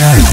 Yeah.